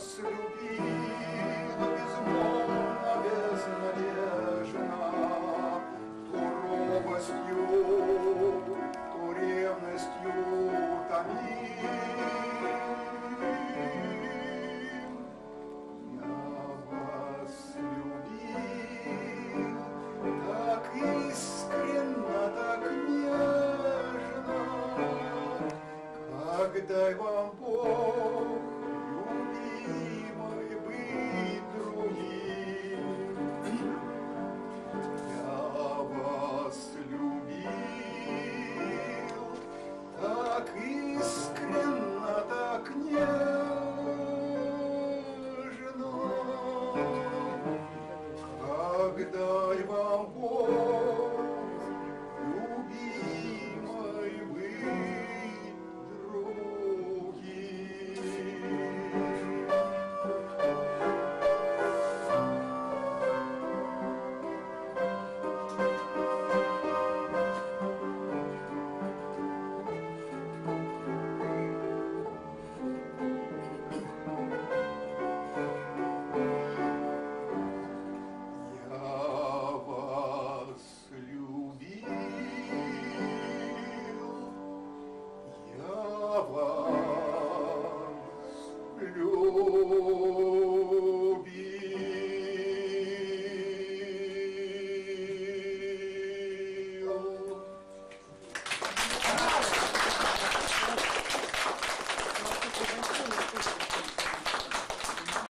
нас любила безмолвно, безнадежно, то робостью, то ревностью томила. Дай вам Бог. Когда вам Бог